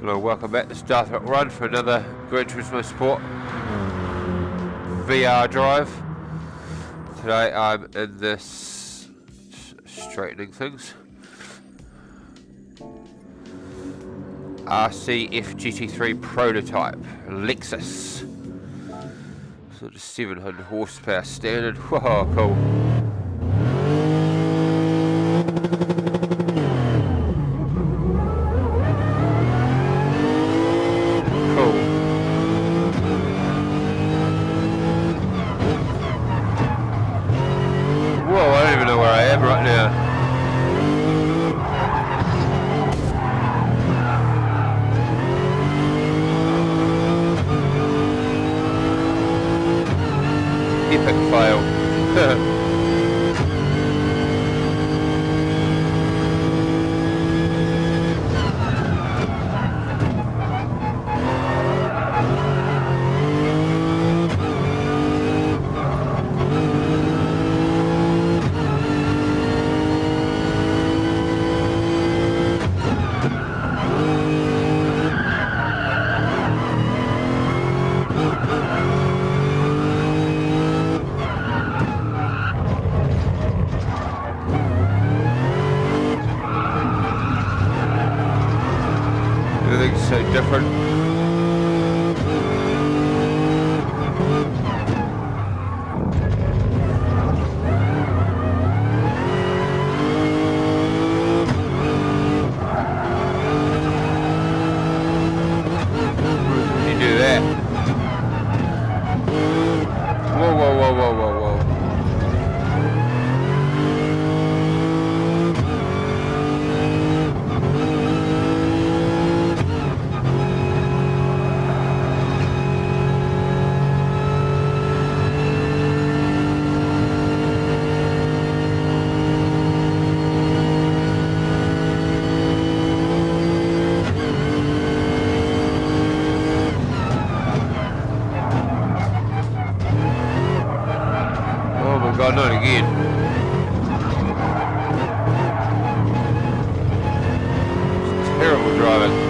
Hello, welcome back to Darthrock1 for another Gran Turismo Sport VR drive. Today I'm in this straightening things. RC F GT3 prototype Lexus. Sort of 700 horsepower standard. Whoa, cool. Epic fail. so different. God, not again. terrible driving.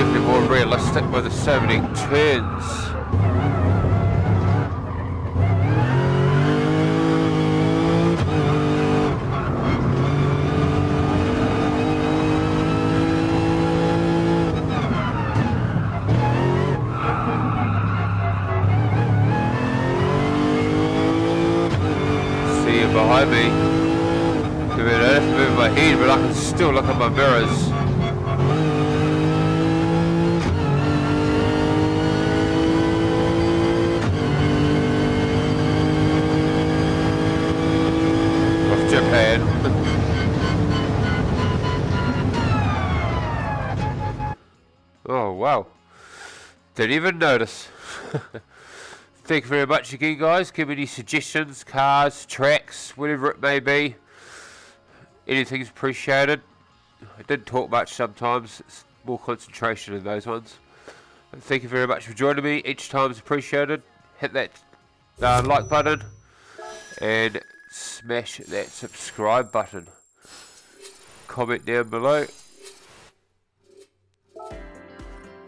definitely more realistic with the so many turns. See you behind me. I don't have to move my head, but I can still look at my mirrors. Oh, wow. Didn't even notice. Thank you very much again, guys. Give me any suggestions, cars, tracks, whatever it may be. Anything's appreciated. I didn't talk much sometimes. It's more concentration in those ones. And thank you very much for joining me. Each time is appreciated. Hit that uh, like button. And smash that subscribe button. Comment down below.